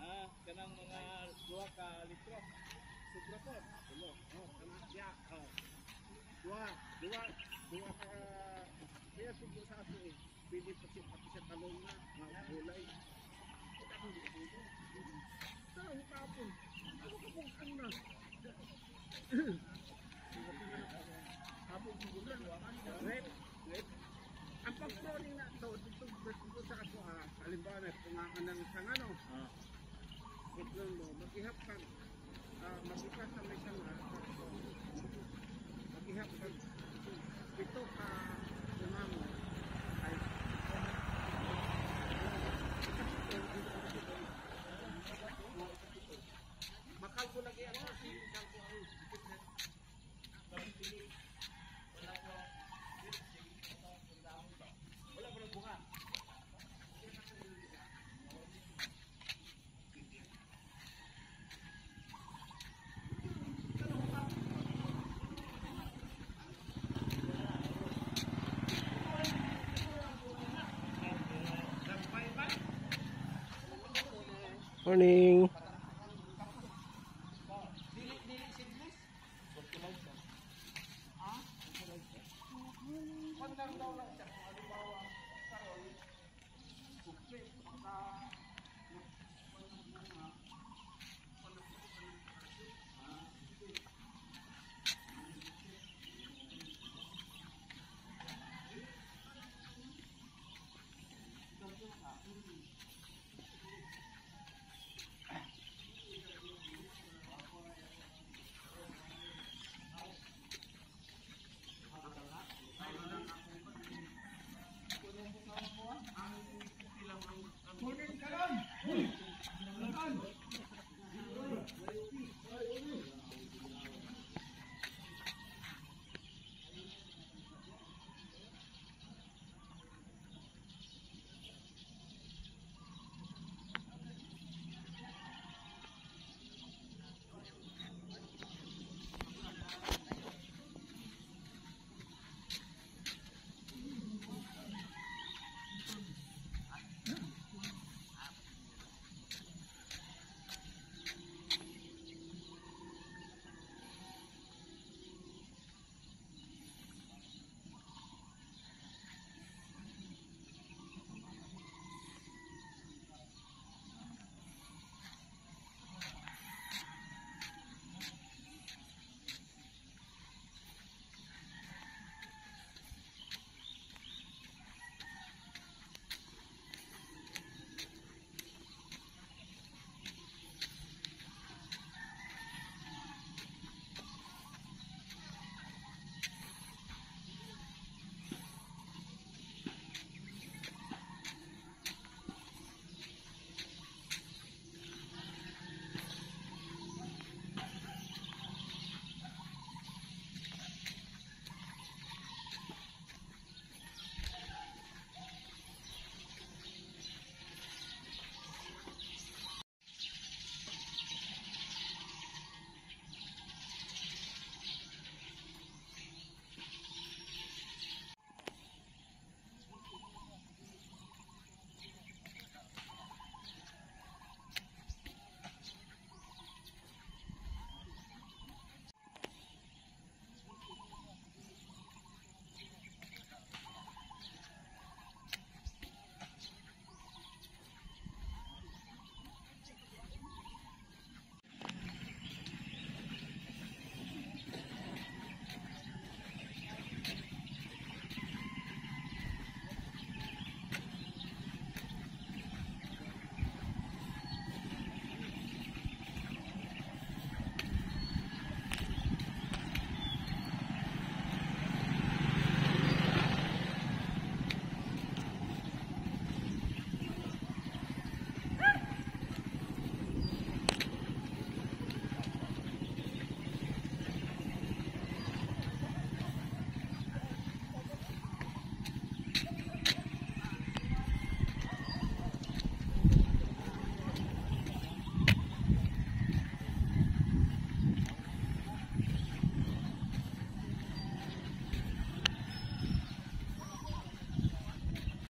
Ah, kanang mga duha ka litro. Sobra po. Tulo. Oh, kana ya. Oh. Dua, dua, dua ka kaya siguro sa ato eh. Pwede pa siya pati sa talong na, mga gulay. Ito ako dito. Sa kapon. Ako ka pong kuna. Kapon siguro na. Wait. Pag-crawling na ito, dito, dito sa kaso, ah, halimbawa na, kung nga ka ng isang ano, Ah. itlog mo, mag-ihap ka, ah, mag-ihap ka may isang ah, mag-ihap ka, ito ka, Morning. Pandang daw